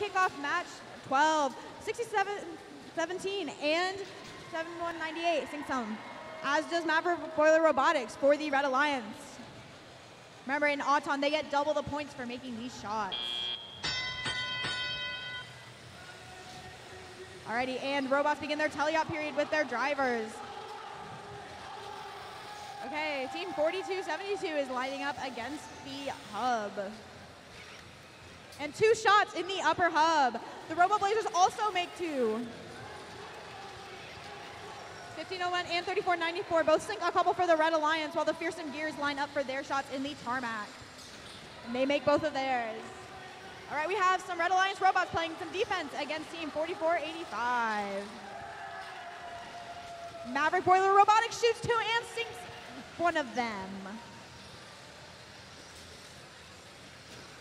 kick off match 12, 67 17, and 7198. Sing some. As does Maverick Boiler Robotics for the Red Alliance. Remember, in Auton, they get double the points for making these shots. Alrighty, and robots begin their teleop period with their drivers. Okay, team 4272 is lining up against the hub. And two shots in the upper hub. The Robo Blazers also make two. 1501 and 3494 both sink a couple for the Red Alliance while the Fearsome Gears line up for their shots in the tarmac. And they make both of theirs. All right, we have some Red Alliance robots playing some defense against Team 4485. Maverick Boiler Robotics shoots two and sinks one of them.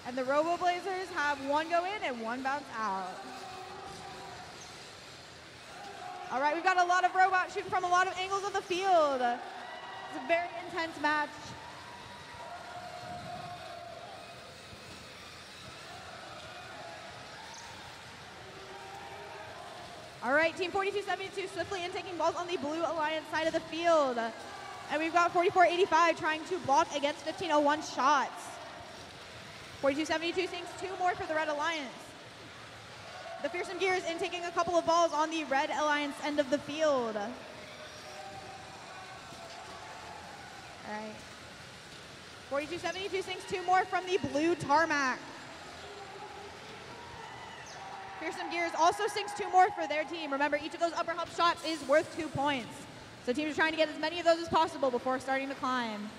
And the Robo Blazers have one go in and one bounce out. All right, we've got a lot of robots shooting from a lot of angles of the field. It's a very intense match. All right, Team 4272 swiftly intaking balls on the Blue Alliance side of the field. And we've got 4485 trying to block against 1501 shots. 4272 sinks two more for the Red Alliance. The Fearsome Gears in taking a couple of balls on the Red Alliance end of the field. All right. 4272 sinks two more from the blue tarmac. Fearsome Gears also sinks two more for their team. Remember, each of those upper hub shots is worth two points. So teams are trying to get as many of those as possible before starting to climb.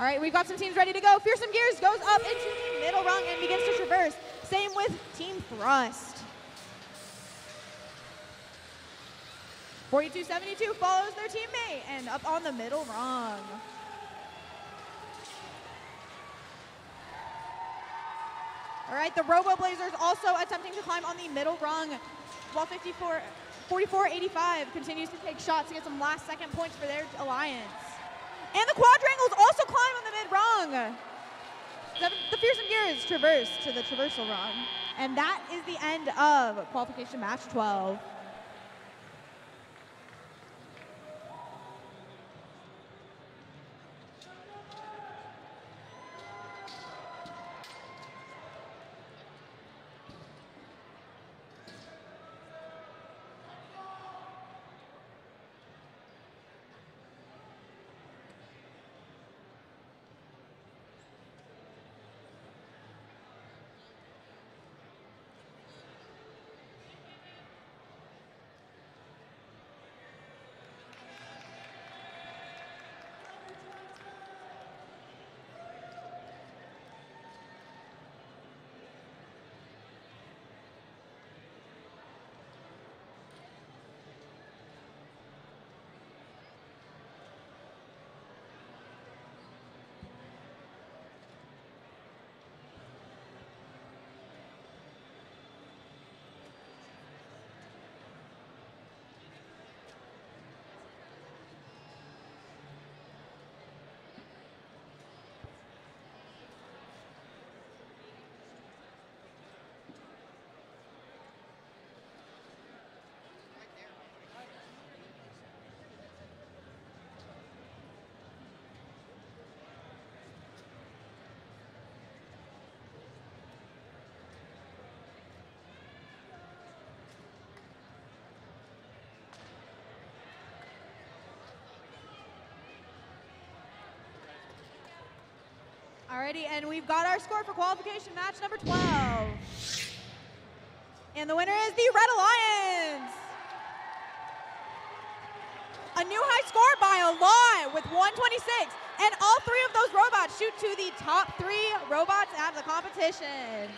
All right, we've got some teams ready to go. Fearsome Gears goes up into the middle rung and begins to traverse. Same with Team Thrust. 4272 follows their teammate and up on the middle rung. All right, the Robo Blazers also attempting to climb on the middle rung, while 54, 4485 continues to take shots to get some last second points for their alliance. And the quadrangles also climb on the mid rung. The, the Fearsome is traversed to the traversal rung. And that is the end of qualification match 12. Alrighty, and we've got our score for qualification match number 12. And the winner is the Red Alliance. A new high score by a lot with 126. And all three of those robots shoot to the top three robots out of the competition.